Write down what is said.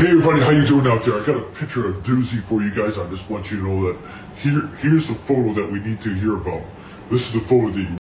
Hey everybody, how you doing out there? I got a picture of doozy for you guys. I just want you to know that here, here's the photo that we need to hear about. This is the photo that you